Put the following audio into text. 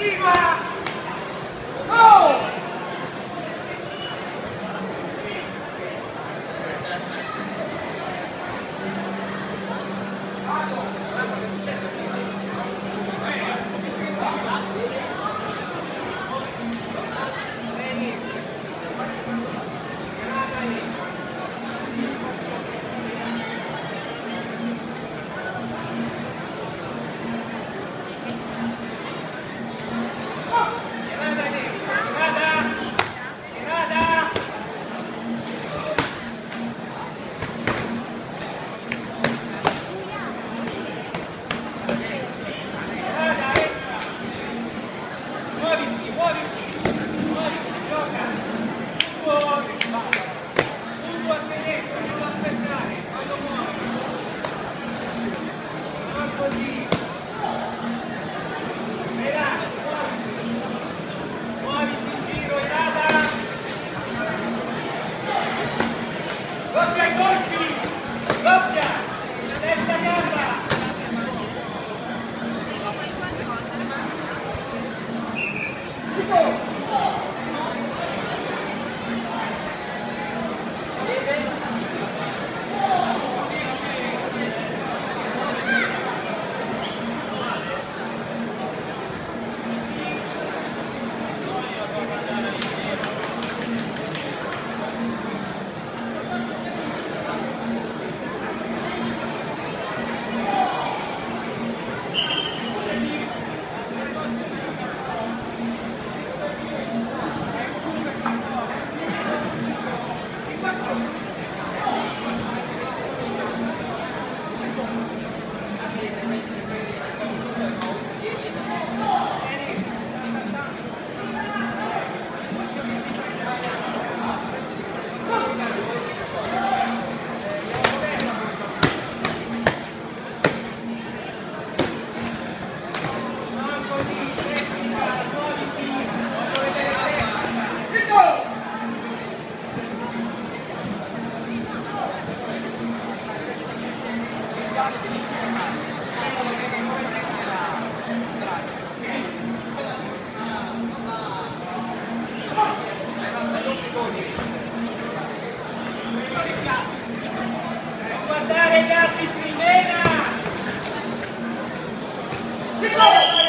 Viva! Guardare gli arbitri, Mena! Secondo!